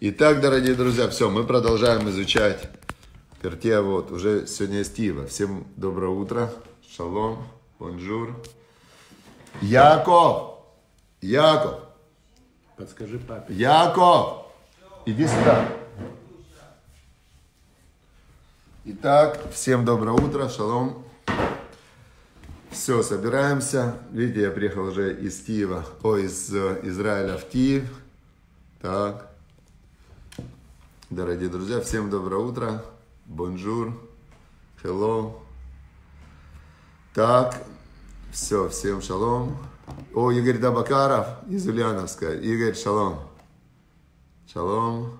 Итак, дорогие друзья, все, мы продолжаем изучать Пертия, вот, уже сегодня Стива. Всем доброе утро, шалом, бонжур. Яков! Яков! Подскажи папе. Яков! Иди сюда. Итак, всем доброе утро, шалом. Все, собираемся. Видите, я приехал уже из Киева, о, из э, Израиля в Киев. Так. Дорогие друзья, всем доброе утро. Bonjour. Hello. Так. Все, всем шалом. О, Игорь Дабакаров из Ульяновска. Игорь, шалом. Шалом.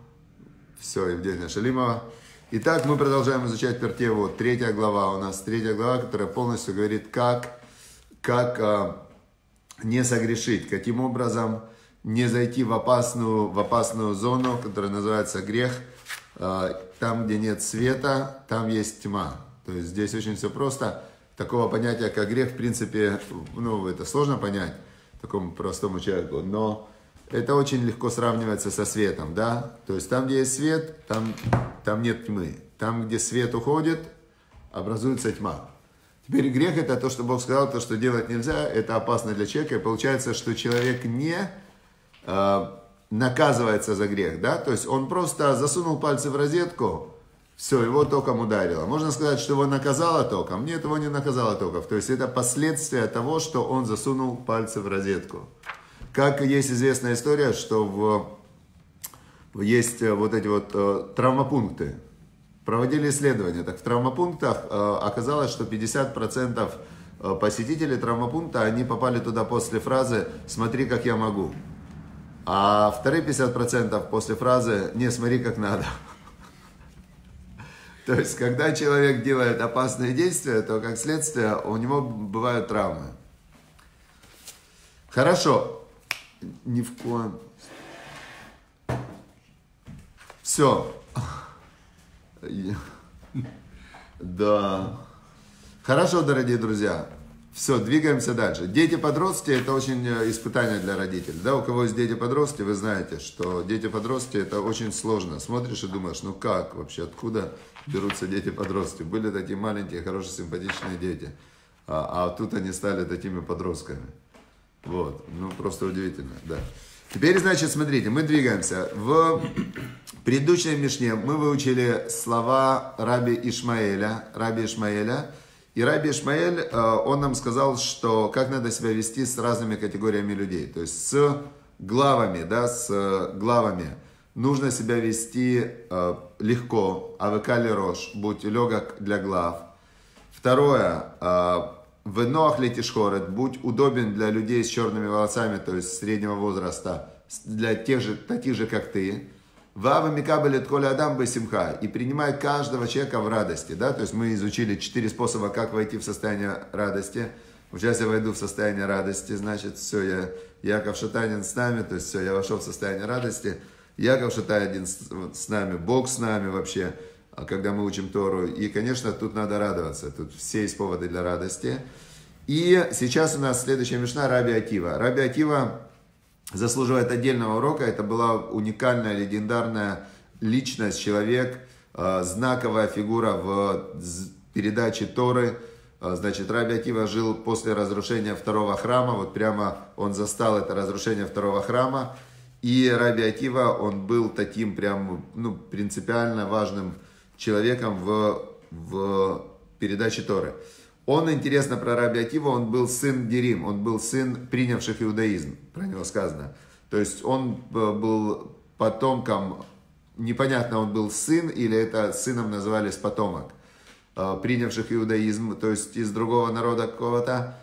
Все, Евгения Шалимова. Итак, мы продолжаем изучать Пиркей Авот. Третья глава у нас. Третья глава, которая полностью говорит, как, как а, не согрешить, каким образом не зайти в опасную, в опасную зону, которая называется грех. А, там, где нет света, там есть тьма. То есть здесь очень все просто. Такого понятия, как грех, в принципе, ну, это сложно понять такому простому человеку, но это очень легко сравнивается со светом, да? То есть там, где есть свет, там, там нет тьмы. Там, где свет уходит, образуется тьма. Теперь грех это то, что Бог сказал, то, что делать нельзя, это опасно для человека. И получается, что человек не э, наказывается за грех, да? То есть он просто засунул пальцы в розетку, все, его током ударило. Можно сказать, что его наказало током. Нет, его не наказало током. То есть это последствия того, что он засунул пальцы в розетку. Как есть известная история, что в, есть вот эти вот э, травмопункты. Проводили исследования. Так в травмопунктах э, оказалось, что 50% э, посетителей травмопункта, они попали туда после фразы «смотри, как я могу». А вторые 50% после фразы «не, смотри, как надо». То есть, когда человек делает опасные действия, то, как следствие, у него бывают травмы. Хорошо. Ни в коем. Все. Да. Хорошо, дорогие друзья. Все, двигаемся дальше. Дети-подростки – это очень э, испытание для родителей. Да, у кого есть дети-подростки, вы знаете, что дети-подростки – это очень сложно. Смотришь и думаешь, ну как вообще, откуда берутся дети-подростки? Были такие маленькие, хорошие, симпатичные дети, а, а тут они стали такими подростками. Вот, ну просто удивительно, да. Теперь, значит, смотрите, мы двигаемся. В предыдущей Мишне мы выучили слова Раби Ишмаэля, Раби Ишмаэля, и Раби Ишмаэль, э, он нам сказал, что как надо себя вести с разными категориями людей. То есть с главами, да, с главами нужно себя вести э, легко, авекали рожь, будь легок для глав. Второе, э, в ноах летишхорет, будь удобен для людей с черными волосами, то есть среднего возраста, для тех же, таких же, как ты. Вава микабелет коля адам басимха. И принимай каждого человека в радости. Да? То есть мы изучили четыре способа, как войти в состояние радости. Сейчас я войду в состояние радости, значит, все, я, Яков Шатанин с нами, то есть все, я вошел в состояние радости. Яков Шатанин с, с нами, Бог с нами вообще, а когда мы учим Тору. И, конечно, тут надо радоваться, тут все есть поводы для радости. И сейчас у нас следующая мешна Раби Атива. Раби Атива заслуживает отдельного урока. Это была уникальная, легендарная личность, человек, э, знаковая фигура в передаче Торы. Э, значит, Раби Акива жил после разрушения второго храма, вот прямо он застал это разрушение второго храма. И Раби Акива, он был таким прям, ну, принципиально важным человеком в, в передаче Торы. Он, интересно про Раби Акива, он был сын Дерим, он был сын принявших иудаизм, про него сказано. То есть он э, был потомком, непонятно, он был сын или это сыном назывались потомок, э, принявших иудаизм, то есть из другого народа какого-то.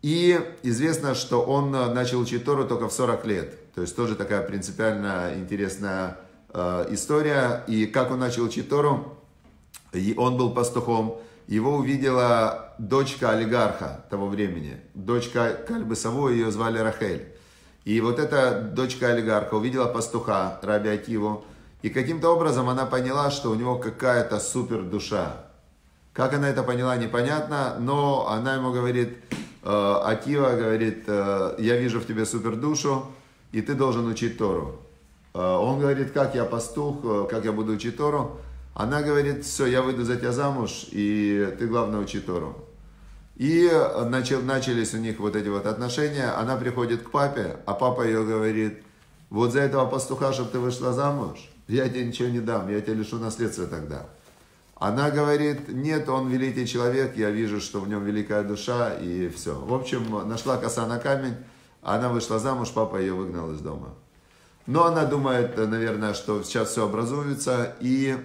И известно, что он э, начал учить Тору только в 40 лет. То есть тоже такая принципиально интересная история. И как он начал учить Тору, он был пастухом, его увидела дочка олигарха того времени, дочка Кальбы Саву, ее звали Рахель. И вот эта дочка олигарха увидела пастуха Раби Акиву, и каким-то образом она поняла, что у него какая-то супер душа. Как она это поняла, непонятно, но она ему говорит, э, Акива говорит, э, я вижу в тебе супер душу, и ты должен учить Тору. Он говорит, как я пастух, как я буду учить Тору. Она говорит, все, я выйду за тебя замуж, и ты, главное, учи Тору. И начал, начались у них вот эти вот отношения. Она приходит к папе, а папа ее говорит, вот за этого пастуха, чтобы ты вышла замуж, я тебе ничего не дам, я тебе лишу наследства тогда. Она говорит, нет, он великий человек, я вижу, что в нем великая душа, и все. В общем, нашла коса на камень, она вышла замуж, папа ее выгнал из дома. Но она думает, наверное, что сейчас все образуется, и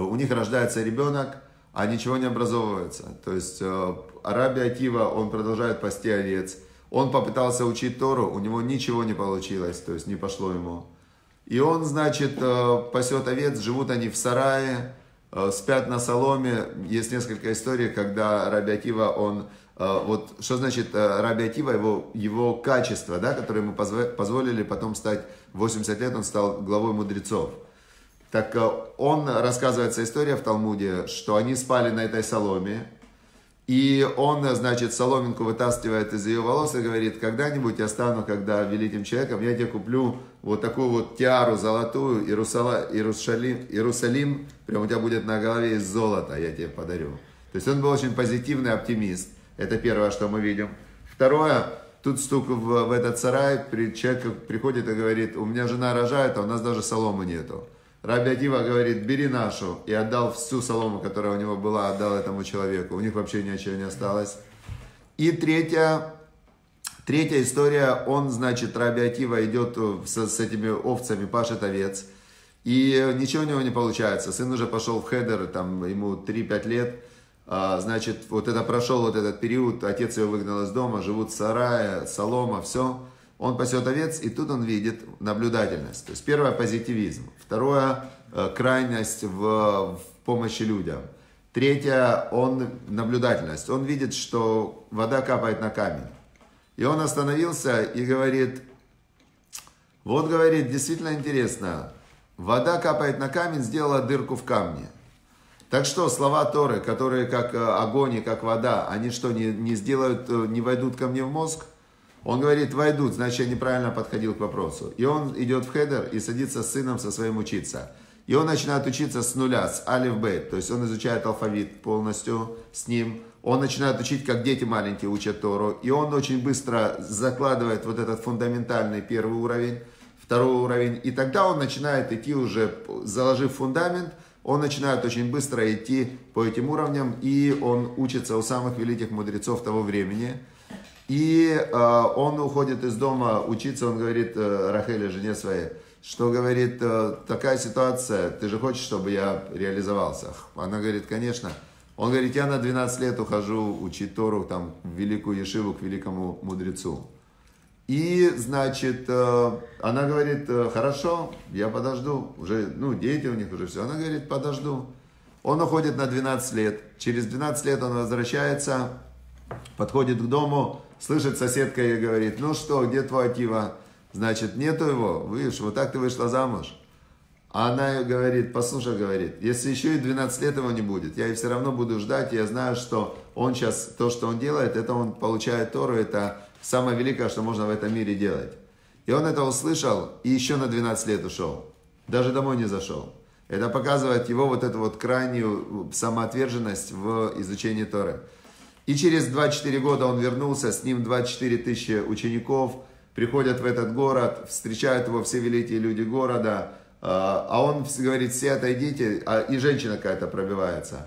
у них рождается ребенок, а ничего не образовывается. То есть э, Араби Акива, он продолжает пасти овец. Он попытался учить Тору, у него ничего не получилось, то есть не пошло ему. И он, значит, э, пасет овец, живут они в сарае, э, спят на соломе. Есть несколько историй, когда Раби Акива, он, вот что значит Раби Акива, его, его качество, да, которое ему позволили потом стать, 80 лет он стал главой мудрецов. Так э, он, рассказывается история в Талмуде, что они спали на этой соломе, и он, значит, соломинку вытаскивает из ее волос и говорит, когда-нибудь я стану, когда великим человеком, я тебе куплю вот такую вот тиару золотую, Иерусала, Иерусалим, Иерусалим, прям у тебя будет на голове из золота, я тебе подарю. То есть он был очень позитивный оптимист. Это первое, что мы видим. Второе, тут стук в, в этот сарай, человек приходит и говорит, у меня жена рожает, а у нас даже соломы нету. Раби Атива говорит, бери нашу. И отдал всю солому, которая у него была, отдал этому человеку. У них вообще ничего не осталось. И третья, третья история, он, значит, Раби Атива идет с, с этими овцами, пашет овец. И ничего у него не получается. Сын уже пошел в хедер, там ему 3-5 лет. А, значит, вот это прошел вот этот период, отец его выгнал из дома, живут в сарае, солома, все он пасет овец, и тут он видит наблюдательность. То есть первое позитивизм, второе э, крайность в, в помощи людям. Третье, он наблюдательность. Он видит, что вода капает на камень. И он остановился и говорит, вот говорит, действительно интересно, вода капает на камень, сделала дырку в камне. Так что слова Торы, которые как э, огонь и как вода, они что, не, не сделают, э, не войдут ко мне в мозг? Он говорит, войдут, значит, я неправильно подходил к вопросу. И он идет в хедер и садится с сыном со своим учиться. И он начинает учиться с нуля, с алиф бейт, то есть он изучает алфавит полностью с ним. Он начинает учить, как дети маленькие учат Тору. И он очень быстро закладывает вот этот фундаментальный первый уровень, второй уровень. И тогда он начинает идти уже, заложив фундамент, он начинает очень быстро идти по этим уровням. И он учится у самых великих мудрецов того времени – и э, он уходит из дома учиться, он говорит э, Рахеле, жене своей, что говорит, э, такая ситуация, ты же хочешь, чтобы я реализовался? Она говорит, конечно. Он говорит, я на 12 лет ухожу учить Тору там, в великую Ешиву к великому мудрецу. И, значит, э, она говорит, э, хорошо, я подожду. Уже, ну, дети у них уже все. Она говорит, подожду. Он уходит на 12 лет. Через 12 лет он возвращается, подходит к дому, Слышит соседка и говорит, ну что, где твой Атива? Значит, нету его, видишь, вот так ты вышла замуж. А она говорит, послушай, говорит, если еще и 12 лет его не будет, я все равно буду ждать, я знаю, что он сейчас, то, что он делает, это он получает Тору, это самое великое, что можно в этом мире делать. И он это услышал, и еще на 12 лет ушел. Даже домой не зашел. Это показывает его вот эту вот крайнюю самоотверженность в изучении Торы. И через 24 года он вернулся, с ним 24 тысячи учеников, приходят в этот город, встречают его все великие люди города, а, а он говорит, все отойдите, а и женщина какая-то пробивается.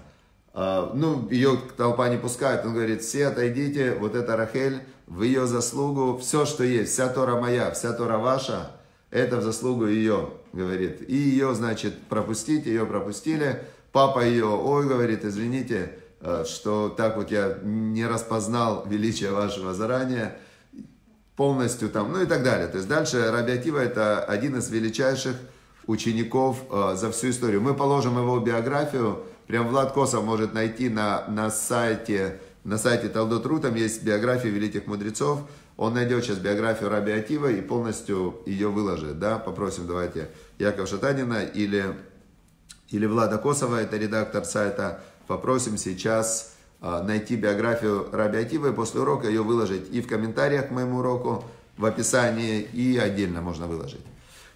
А, ну, ее толпа не пускает, он говорит, все отойдите, вот это Рахель, в ее заслугу, все, что есть, вся Тора моя, вся Тора ваша, это в заслугу ее, говорит. И ее, значит, пропустить, ее пропустили. Папа ее, ой, говорит, извините, что так вот я не распознал величие вашего заранее, полностью там, ну и так далее. То есть дальше Рабиатива это один из величайших учеников э, за всю историю. Мы положим его биографию, прям Влад Косов может найти на, на сайте, на сайте Талдотру, там есть биография великих мудрецов, он найдет сейчас биографию Раби и полностью ее выложит, да, попросим давайте Якова Шатанина или, или Влада Косова, это редактор сайта попросим сейчас а, найти биографию Раби Атива и после урока ее выложить и в комментариях к моему уроку, в описании, и отдельно можно выложить.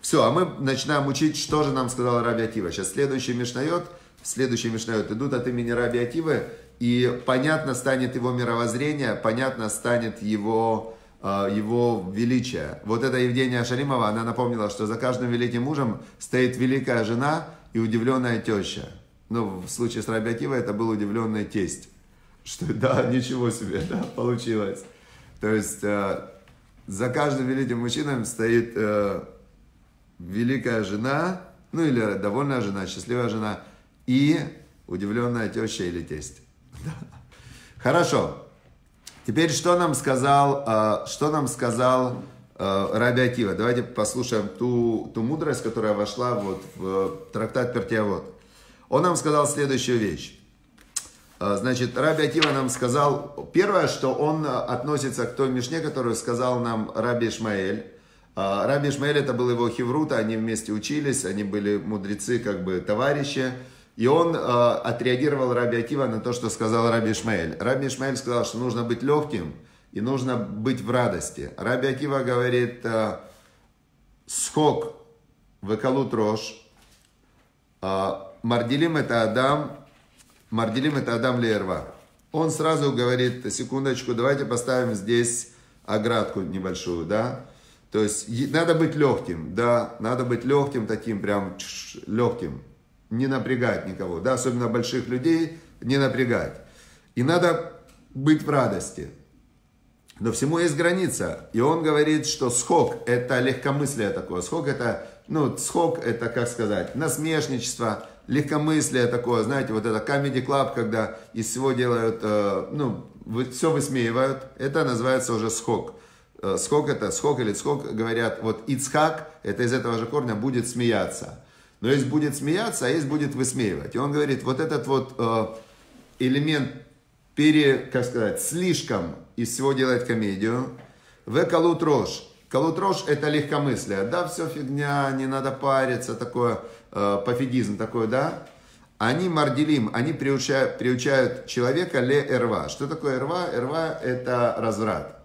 Все, а мы начинаем учить, что же нам сказал Раби Атива. Сейчас следующий Мишнает, следующий Мишнает идут от имени Раби Ативы, и понятно станет его мировоззрение, понятно станет его, э, его величие. Вот эта Евгения Шаримова, она напомнила, что за каждым великим мужем стоит великая жена и удивленная теща. Ну, в случае с Раби Ативой это был удивленный тесть. Что да, ничего себе, да, получилось. То есть э, за каждым великим мужчиной стоит э, великая жена, ну или довольная жена, счастливая жена, и удивленная теща или тесть. Хорошо. Теперь что нам сказал, э, что нам сказал э, Раби? Давайте послушаем ту, ту мудрость, которая вошла вот в трактат Пертиавод. Он нам сказал следующую вещь. Э, значит, Раби Акива нам сказал, первое, что он относится к той Мишне, которую сказал нам Раби Ишмаэль. Раби Ишмаэль это был его хеврута, они вместе учились, они были мудрецы, как бы товарищи. И он э, отреагировал Раби Акива на то, что сказал Раби Ишмаэль. Раби Ишмаэль сказал, что нужно быть легким и нужно быть в радости. Раби Акива говорит, э, скок векалут рож, э, мардилим это Адам, мардилим это Адам лерва. Он сразу говорит, секундочку, давайте поставим здесь оградку небольшую, да. То есть надо быть легким, да, надо быть легким таким, прям легким не напрягать никого, да, особенно больших людей не напрягать. И надо быть в радости. Но всему есть граница. И он говорит, что схок – это легкомыслие такое. Схок – это, ну, схок – это, как сказать, насмешничество, легкомыслие такое. Знаете, вот это comedy club, когда из всего делают, э, ну, все высмеивают. Это называется уже схок. Э, схок – это схок или схок, говорят, вот ицхак – это из этого же корня будет смеяться. Но есть будет смеяться, а есть будет высмеивать. И он говорит, вот этот вот э, элемент пере, как сказать, слишком из всего делать комедию. В калут рожь. Калут рожь это легкомыслие. Да, все фигня, не надо париться, такое, э, пофигизм такой, да. Они морделим, они приучают, приучают человека ле эрва. Что такое эрва? Эрва это разврат.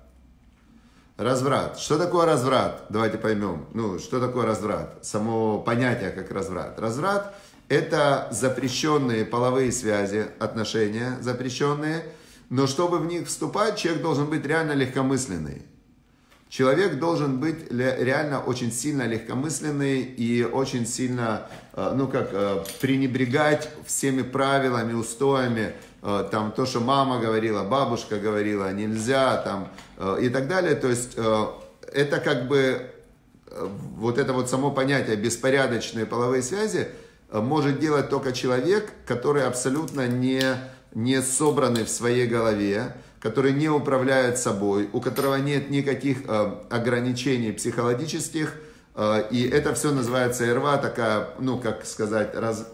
Разврат. Что такое разврат? Давайте поймем. Ну, что такое разврат? Само понятие как разврат. Разврат – это запрещенные половые связи, отношения запрещенные, но чтобы в них вступать, человек должен быть реально легкомысленный. Человек должен быть реально очень сильно легкомысленный и очень сильно, э, ну как, э, пренебрегать всеми правилами, устоями, Э, там то, что мама говорила, бабушка говорила, нельзя, там, и так далее. То есть это как бы вот это вот само понятие беспорядочные половые связи может делать только человек, который абсолютно не, не собранный в своей голове, который не управляет собой, у которого нет никаких ограничений психологических, и это все называется РВА, такая, ну, как сказать, раз,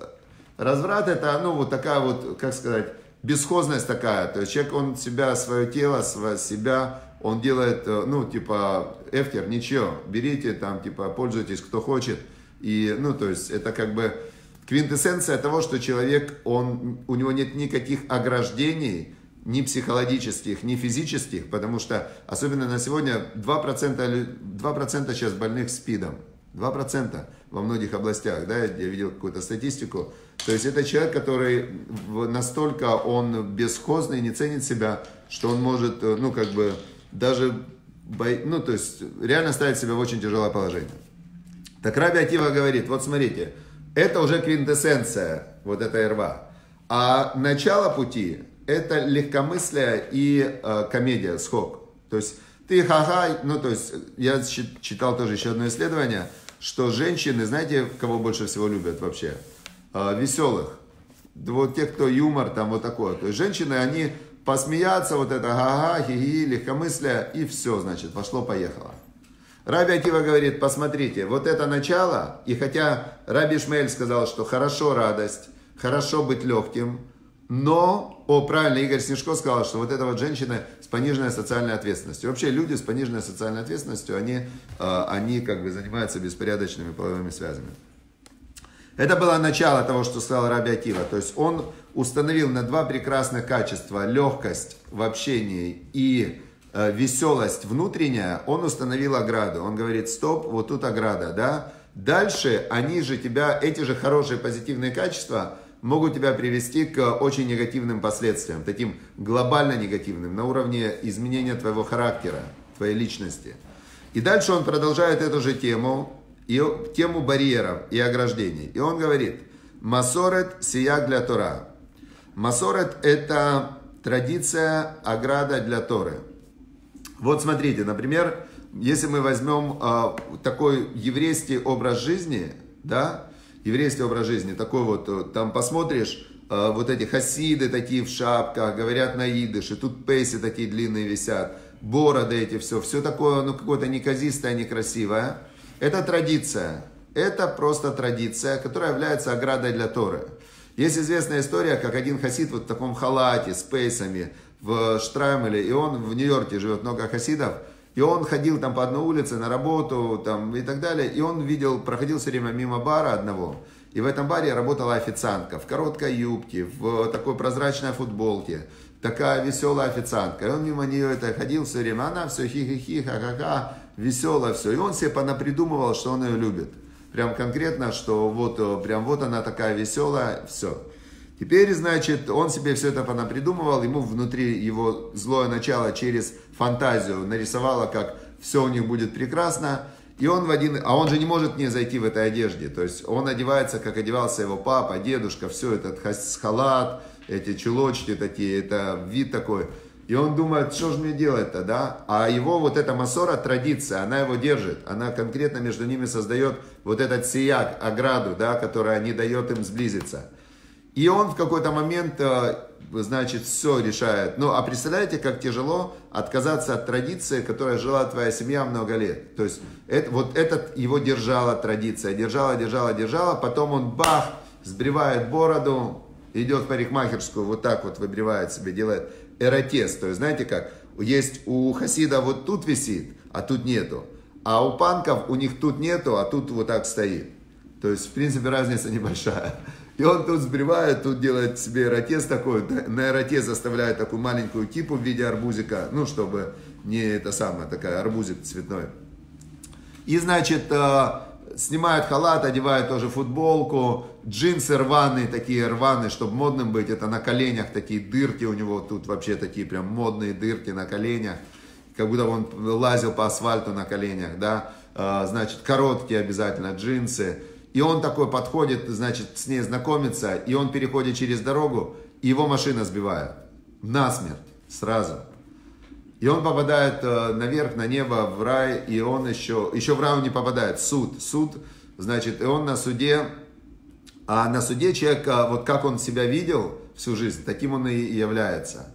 разврат это, ну, вот такая вот, как сказать, бесхозность такая. То есть человек, он себя, свое тело, свое, себя, он делает, э, ну, типа, эфтер, ничего, берите, там, типа, пользуйтесь, кто хочет. И, ну, то есть, это как бы квинтэссенция того, что человек, он, у него нет никаких ограждений, ни психологических, ни физических, потому что, особенно на сегодня, 2%, 2% сейчас больных СПИДом. 2% во многих областях, да, я видел какую-то статистику. То есть это человек, который настолько он бесхозный, не ценит себя, что он может, э, ну, как бы, даже, ну, то есть реально ставить себя в очень тяжелое положение. Так Раби Атива говорит, вот смотрите, это уже квинтэссенция, вот эта рва. А начало пути – это легкомыслие и э, комедия, схок. То есть ты ха-ха, ну, то есть я читал тоже еще одно исследование – что женщины, знаете, кого больше всего любят вообще? А, веселых. Вот те, кто юмор, там вот такое. То есть женщины, они посмеяться, вот это ага, хи-хи, легкомыслие, и все, значит, пошло-поехало. Раби Акива говорит, посмотрите, вот это начало, и хотя Раби Ишмаэль сказал, что хорошо радость, хорошо быть легким, но, о, правильно, Игорь Снежко сказал, что вот эта вот женщина с пониженной социальной ответственностью. Вообще люди с пониженной социальной ответственностью, они, э, они как бы занимаются беспорядочными половыми связями. Это было начало того, что сказал Раби Акива. То есть он установил на два прекрасных качества, легкость в общении и э, веселость внутренняя, он установил ограду. Он говорит, стоп, вот тут ограда, да? дальше они же тебя, эти же хорошие позитивные качества могут тебя привести к очень негативным последствиям, таким глобально негативным, на уровне изменения твоего характера, твоей личности. И дальше он продолжает эту же тему, и, тему барьеров и ограждений. И он говорит, Масорет сияк для Тора. Масорет это традиция, ограда для Торы. Вот смотрите, например, если мы возьмем э, такой еврейский образ жизни, да, еврейский образ жизни, такой вот, э, там посмотришь, э, вот эти хасиды такие в шапках, говорят на идыше, тут пейси такие длинные висят, бороды эти все, все такое, ну, какое-то неказистое, некрасивое. Это традиция, это просто традиция, которая является оградой для Торы. Есть известная история, как один хасид вот в таком халате с пейсами в Штраймеле, и он в Нью-Йорке живет много хасидов, и он ходил там по одной улице на работу там, и так далее. И он видел, проходил все время мимо бара одного. И в этом баре работала официантка в короткой юбке, в такой прозрачной футболке. Такая веселая официантка. И он мимо нее это ходил все время. Она все хи-хи-хи, ха-ха-ха, веселая все. И он себе понапридумывал, что он ее любит. Прям конкретно, что вот, э, прям вот она такая веселая, все. Теперь, значит, он себе все это понапридумывал, ему внутри его злое начало через фантазию нарисовало, как все у них будет прекрасно. И он в один... А он же не может не зайти в этой одежде. То есть он одевается, как одевался его папа, дедушка, все этот халат, эти чулочки такие, это вид такой. И он думает, что же мне делать-то, да? А его вот эта массора, традиция, она его держит. Она конкретно между ними создает вот этот сияк, ограду, да, которая не дает им сблизиться. И он в какой-то момент, э, значит, все решает. Ну, а представляете, как тяжело отказаться от традиции, которая жила твоя семья много лет. То есть, это, вот этот его держала традиция. Держала, держала, держала. Потом он бах, сбривает бороду, идет в парикмахерскую, вот так вот выбривает себе, делает эротез. То есть, знаете как, есть у хасида вот тут висит, а тут нету. А у панков у них тут нету, а тут вот так стоит. То есть, в принципе, разница небольшая. И он тут сбривает, тут делает себе эротез такой, на эротез заставляет такую маленькую кипу в виде арбузика, ну, чтобы не это самое, такая арбузик цветной. И, значит, э, снимает халат, одевает тоже футболку, джинсы рваные, такие рваные, чтобы модным быть, это на коленях такие дырки у него, тут вообще такие прям модные дырки на коленях, как будто он лазил по асфальту на коленях, да, э, значит, короткие обязательно джинсы, и он такой подходит, значит, с ней знакомится, и он переходит через дорогу, и его машина сбивает. Насмерть, сразу. И он попадает э, наверх, на небо, в рай, и он еще, еще в рай он не попадает, суд, суд, значит, и он на суде, а на суде человек, э, вот как он себя видел всю жизнь, таким он и является.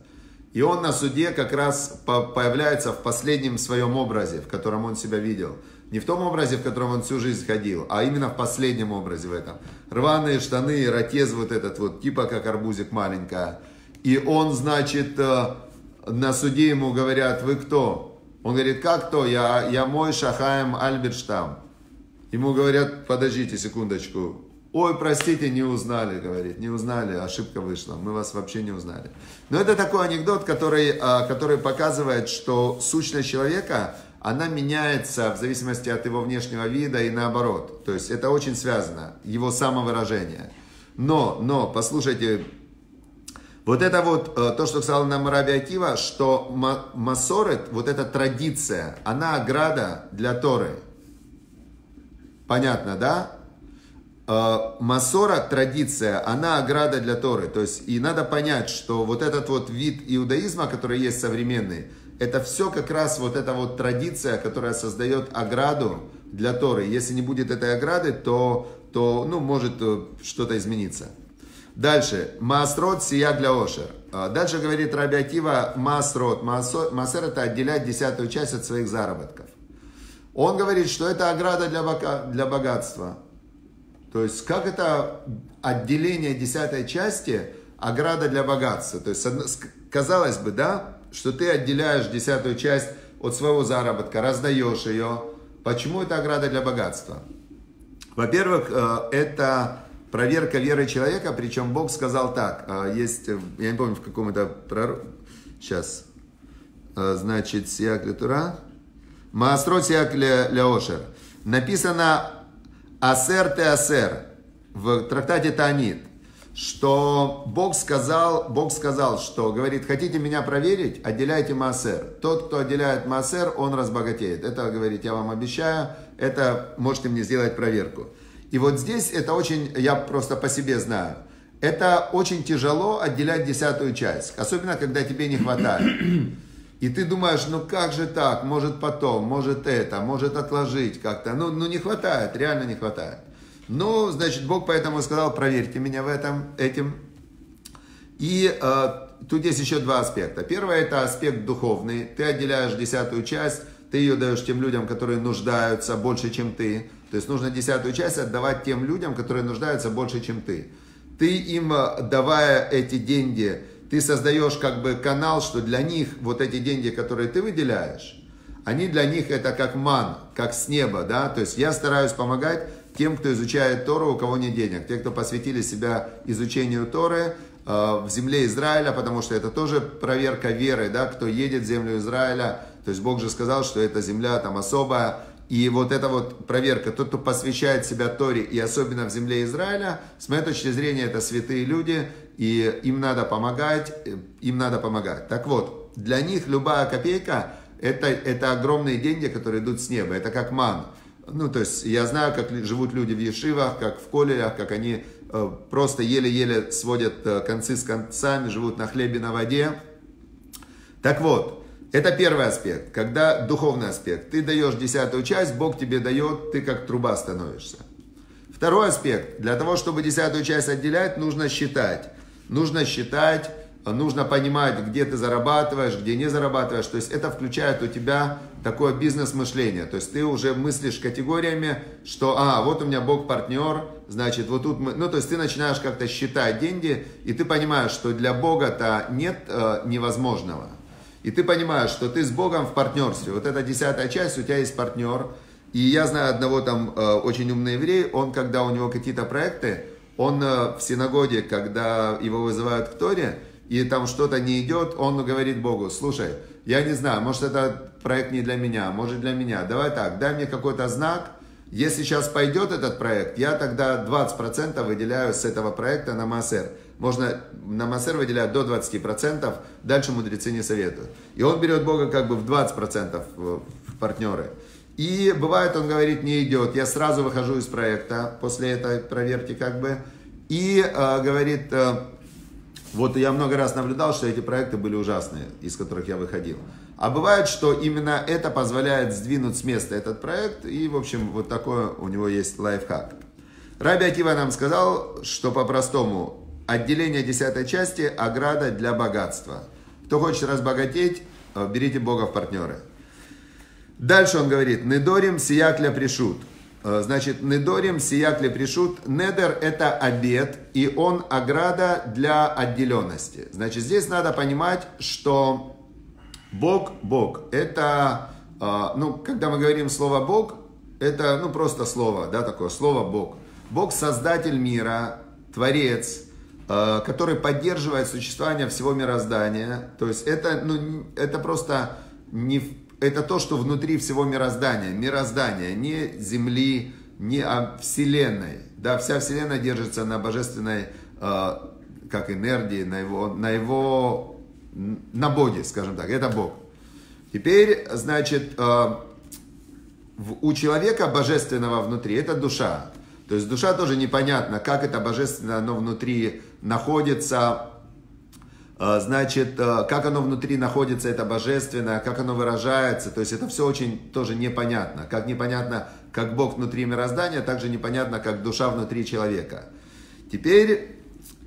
И он на суде как раз появляется в последнем своем образе, в котором он себя видел. Не в том образе, в котором он всю жизнь ходил, а именно в последнем образе в этом. Рваные штаны, ротез вот этот вот, типа как арбузик маленькая. И он, значит, э, на суде ему говорят, вы кто? Он говорит, как кто? Я, я мой Шахаем Альберштам. Ему говорят, подождите секундочку. Ой, простите, не узнали, говорит, не узнали, ошибка вышла, мы вас вообще не узнали. Но это такой анекдот, который, э, который показывает, что сущность человека – она меняется в зависимости от его внешнего вида и наоборот. То есть это очень связано, его самовыражение. Но, но, послушайте, вот это вот, э, то, что сказал нам Раби Акива, что масорет, вот эта традиция, она ограда для Торы. Понятно, да? Э, масора, традиция, она ограда для Торы. То есть, и надо понять, что вот этот вот вид иудаизма, который есть современный, это все как раз вот эта вот традиция, которая создает ограду для Торы. Если не будет этой ограды, то, то ну, может э, что-то измениться. Дальше. Маасрот сия для ошер. А, дальше говорит Раби Акива Маасрот. Маасер это отделять десятую часть от своих заработков. Он говорит, что это ограда для, бока, для богатства. То есть, как это отделение десятой части, ограда для богатства. То есть, казалось бы, да, что ты отделяешь десятую часть от своего заработка, раздаешь ее. Почему это ограда для богатства? Во-первых, э, это проверка веры человека, причем Бог сказал так, э, есть, э, я не помню в каком это пророк, сейчас, значит, Сиак Литура, Маастрот Сиак Ляошер. Написано Асер те в трактате Таанит, что Бог сказал, Бог сказал, что, говорит, хотите меня проверить, отделяйте Маасер. Тот, кто отделяет Маасер, он разбогатеет. Это, говорит, я вам обещаю, это можете мне сделать проверку. И вот здесь это очень, я просто по себе знаю, это очень тяжело отделять десятую часть, особенно когда тебе не хватает. И ты думаешь, ну как же так, может потом, может это, может отложить как-то. Ну, ну не хватает, реально не хватает. Ну, значит, Бог поэтому сказал, проверьте меня в этом, этим. И э, тут есть еще два аспекта. Первый это аспект духовный. Ты отделяешь десятую часть, ты ее даешь тем людям, которые нуждаются больше, чем ты. То есть нужно десятую часть отдавать тем людям, которые нуждаются больше, чем ты. Ты им, э, давая эти деньги, ты создаешь как бы канал, что для них вот эти деньги, которые ты выделяешь, они для них это как ман, как с неба, да, то есть я стараюсь помогать тем, кто изучает Тору, у кого нет денег. Те, кто посвятили себя изучению Торы э, в земле Израиля, потому что это тоже проверка веры, да, кто едет в землю Израиля. То есть Бог же сказал, что эта земля там особая. И вот эта вот проверка, тот, кто посвящает себя Торе, и особенно в земле Израиля, с моей точки зрения, это святые люди, и им надо помогать, э, им надо помогать. Так вот, для них любая копейка, это, это огромные деньги, которые идут с неба, это как ман. Ну, то есть я знаю, как живут люди в Ешивах, как в колелях, как они э, просто еле-еле сводят э, концы с концами, живут на хлебе, на воде. Так вот, это первый аспект, когда духовный аспект. Ты даешь десятую часть, Бог тебе дает, ты как труба становишься. Второй аспект. Для того, чтобы десятую часть отделять, нужно считать. Нужно считать нужно понимать, где ты зарабатываешь, где не зарабатываешь. То есть это включает у тебя такое бизнес-мышление. То есть ты уже мыслишь категориями, что, а, вот у меня Бог партнер, значит, вот тут мы... Ну, то есть ты начинаешь как-то считать деньги, и ты понимаешь, что для Бога-то нет э, невозможного. И ты понимаешь, что ты с Богом в партнерстве. Вот эта десятая часть, у тебя есть партнер. И я знаю одного там э, очень умный еврей, он, когда у него какие-то проекты, он э, в синагоге, когда его вызывают к Торе, и там что-то не идет, он говорит Богу, слушай, я не знаю, может это проект не для меня, может для меня, давай так, дай мне какой-то знак, если сейчас пойдет этот проект, я тогда 20% выделяю с этого проекта на Массер. Можно на Массер выделять до 20%, дальше мудрецы не советуют. И он берет Бога как бы в 20% в партнеры. И бывает, он говорит, не идет, я сразу выхожу из проекта после этой проверки как бы. И э, говорит, э, вот я много раз наблюдал, что эти проекты были ужасные, из которых я выходил. А бывает, что именно это позволяет сдвинуть с места этот проект, и, в общем, вот такое у него есть лайфхак. Раби Акива нам сказал, что по-простому отделение десятой части – ограда для богатства. Кто хочет разбогатеть, э, берите Бога в партнеры. Дальше он говорит, «Недорим сиякля пришут». Э, значит, недорим сиякли пришут. Недер это обед, и он ограда для отделенности. Значит, здесь надо понимать, что Бог, Бог, это, э, ну, когда мы говорим слово Бог, это, ну, просто слово, да, такое слово Бог. Бог создатель мира, творец, э, который поддерживает существование всего мироздания. То есть это, ну, это просто не это то, что внутри всего мироздания. Мироздания, не Земли, не а Вселенной. Да, вся Вселенная держится на божественной, э, как энергии, на его, на его, на Боге, скажем так. Это Бог. Теперь, значит, э, у человека божественного внутри это душа. То есть душа тоже непонятно, как это божественное, оно внутри находится, значит, а, как оно внутри находится, это божественное, как оно выражается, то есть это все очень тоже непонятно. Как непонятно, как Бог внутри мироздания, так же непонятно, как душа внутри человека. Теперь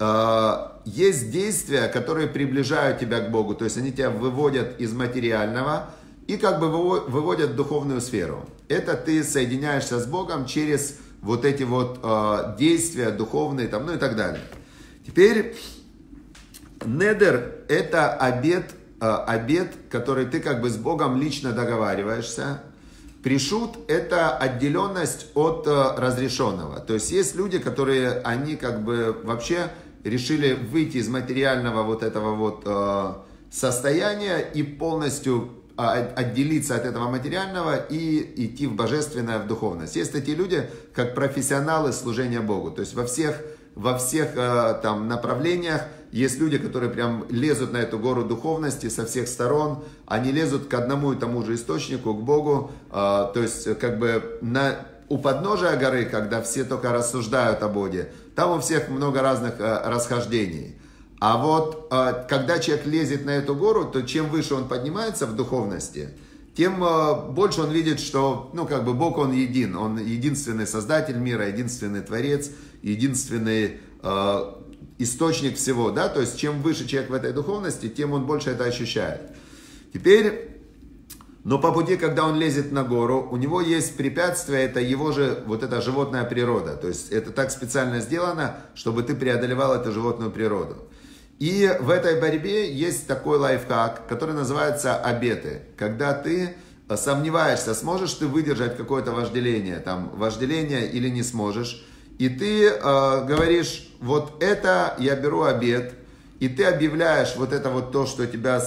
э, есть действия, которые приближают тебя к Богу, то есть они тебя выводят из материального и как бы выводят в духовную сферу. Это ты соединяешься с Богом через вот эти вот действия духовные, там, ну и так далее. Теперь Недер – это обед, э, обед, который ты как бы с Богом лично договариваешься. Пришут – это отделенность от э, разрешенного. То есть есть люди, которые, они как бы вообще решили выйти из материального вот этого вот э, состояния и полностью а, отделиться от этого материального и идти в божественное, в духовность. Есть такие люди, как профессионалы служения Богу. То есть во всех, во всех там направлениях есть люди, которые прям лезут на эту гору духовности со всех сторон. Они лезут к одному и тому же источнику, к Богу. Э, то есть как бы на, у подножия горы, когда все только рассуждают о Боге, там у всех много разных э, расхождений. А вот э, когда человек лезет на эту гору, то чем выше он поднимается в духовности, тем э, больше он видит, что, ну, как бы Бог, Он един. Он единственный создатель мира, единственный творец, единственный э, источник всего, да, то есть чем выше человек в этой духовности, тем он больше это ощущает. Теперь, но по пути, когда он лезет на гору, у него есть препятствие, это его же, вот эта животная природа, то есть это так специально сделано, чтобы ты преодолевал эту животную природу. И в этой борьбе есть такой лайфхак, который называется обеты. Когда ты э, сомневаешься, сможешь ты выдержать какое-то вожделение, там, вожделение или не сможешь, и ты э, говоришь, вот это я беру обед, и ты объявляешь вот это вот то, что тебя,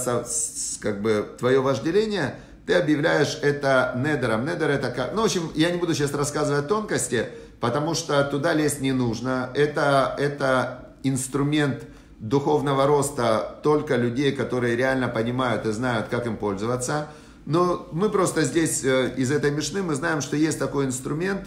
как бы, твое вожделение, ты объявляешь это недером. Недер это как... Ну, в общем, я не буду сейчас рассказывать тонкости, потому что туда лезть не нужно. Это, это инструмент духовного роста только людей, которые реально понимают и знают, как им пользоваться. Но мы просто здесь э, из этой мешны мы знаем, что есть такой инструмент,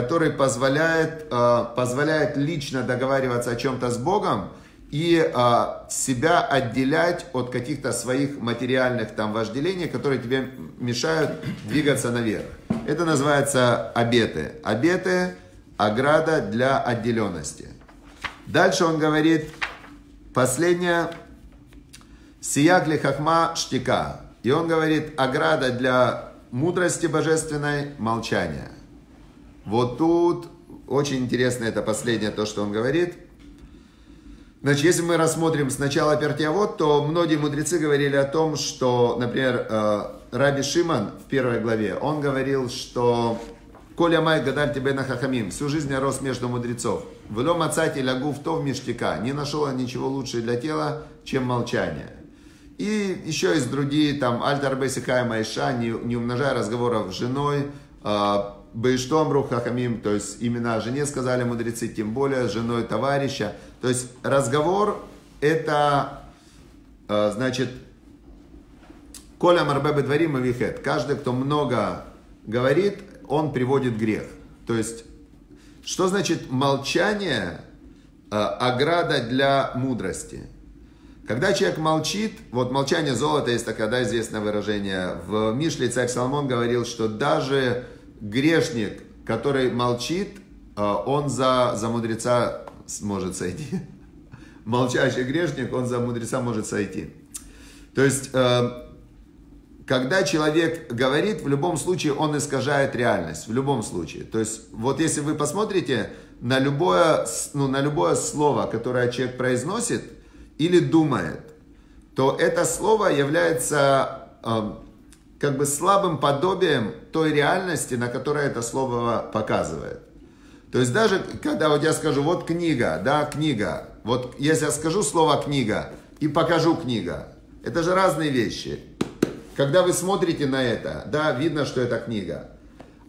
который позволяет, э, позволяет лично договариваться о чем-то с Богом и э, себя отделять от каких-то своих материальных там вожделений, которые тебе мешают двигаться наверх. Это называется обеты. Обеты – ограда для отделенности. Дальше он говорит, Последняя. Сиягли хахма штика. И он говорит, ограда для мудрости божественной, молчания. Вот тут очень интересно это последнее, то, что он говорит. Значит, если мы рассмотрим сначала Пертиавод, то многие мудрецы говорили о том, что, например, э, Раби Шиман в первой главе, он говорил, что Коля Май Гадаль тебе на Хахамим. Всю жизнь я рос между мудрецов. Вло мацати лягу в то в миштика. Не нашел ничего лучше для тела, чем молчание. И еще есть другие, там, Альтар Бесихай Майша, не, не умножая разговоров с женой, а, Бейштом Рухахамим, то есть именно жене сказали мудрецы, тем более женой товарища. То есть разговор это, а, значит, Коля Марбебе Дворим и Вихет. Каждый, кто много говорит, он приводит грех. То есть, что значит молчание, э, ограда для мудрости? Когда человек молчит, вот молчание золота есть такое да, известное выражение. В Мишле царь Соломон говорил, что даже грешник, который молчит, э, он за, за мудреца может сойти. Молчащий грешник, он за мудреца может сойти. То есть, э, когда человек говорит, в любом случае он искажает реальность, в любом случае. То есть, вот если вы посмотрите на любое, ну, на любое слово, которое человек произносит или думает, то это слово является э, как бы слабым подобием той реальности, на которой это слово показывает. То есть даже когда вот я скажу, вот книга, да, книга, вот если я скажу слово книга и покажу книга, это же разные вещи. Когда вы смотрите на это, да, видно, что это книга.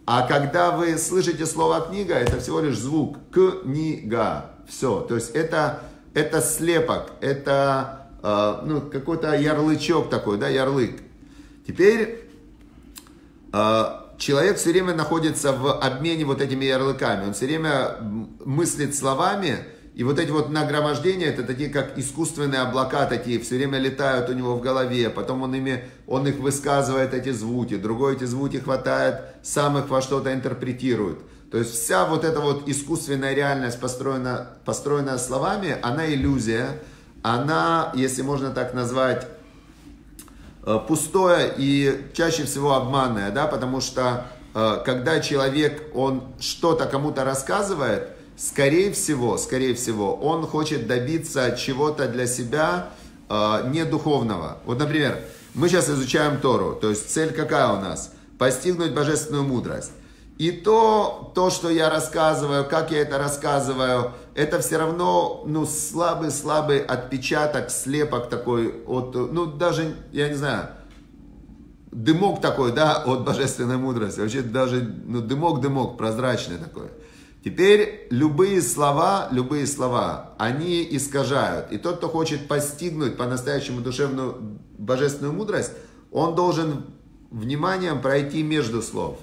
А когда вы слышите слово книга, это всего лишь звук книга. Все. То есть это, это слепок, это э, ну, какой-то ярлычок такой, да, ярлык. Теперь э, человек все время находится в обмене вот этими ярлыками. Он все время мыслит словами, и вот эти вот нагромождения, это такие как искусственные облака такие, все время летают у него в голове, потом он, ими, он их высказывает, эти звуки, другой эти звуки хватает, сам их во что-то интерпретирует. То есть вся вот эта вот искусственная реальность, построена, построенная словами, она иллюзия, она, если можно так назвать, пустое и чаще всего обманное, да, потому что э, когда человек, он что-то кому-то рассказывает, скорее всего, скорее всего, он хочет добиться чего-то для себя э, не духовного. Вот, например, мы сейчас изучаем Тору, то есть цель какая у нас? Постигнуть божественную мудрость. И то, то, что я рассказываю, как я это рассказываю, это все равно, ну, слабый-слабый отпечаток, слепок такой от, ну, даже, я не знаю, дымок такой, да, от божественной мудрости. Вообще даже, ну, дымок-дымок, прозрачный такой. Теперь любые слова, любые слова, они искажают. И тот, кто хочет постигнуть по-настоящему душевную божественную мудрость, он должен вниманием пройти между слов.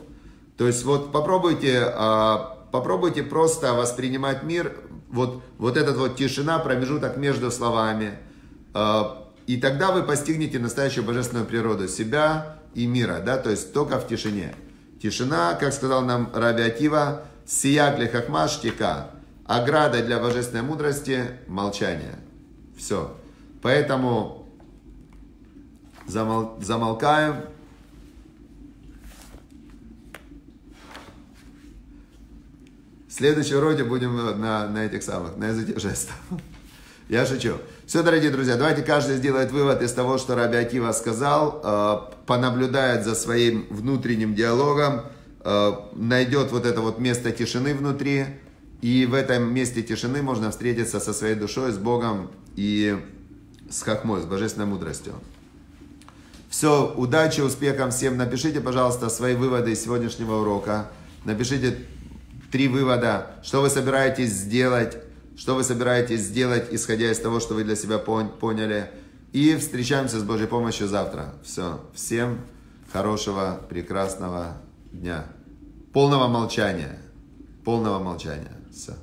То есть вот попробуйте, а, попробуйте просто воспринимать мир, вот, вот этот вот тишина, промежуток между словами. А, и тогда вы постигнете настоящую божественную природу себя и мира, да, то есть только в тишине. Тишина, как сказал нам Раби Акива, сияк ли хахмаш тика, ограда для божественной мудрости, молчание. Все. Поэтому замол, замолкаем, В следующем уроке будем на, на этих самых, на языке жестов. Я шучу. Все, дорогие друзья, давайте каждый сделает вывод из того, что Раби Акива сказал, э, понаблюдает за своим внутренним диалогом, э, найдет вот это вот место тишины внутри, и в этом месте тишины можно встретиться со своей душой, с Богом и с хахмой, с божественной мудростью. Все, удачи, успехов всем. Напишите, пожалуйста, свои выводы из сегодняшнего урока. Напишите три вывода, что вы собираетесь сделать, что вы собираетесь сделать, исходя из того, что вы для себя поняли. И встречаемся с Божьей помощью завтра. Все. Всем хорошего, прекрасного дня. Полного молчания. Полного молчания. Все.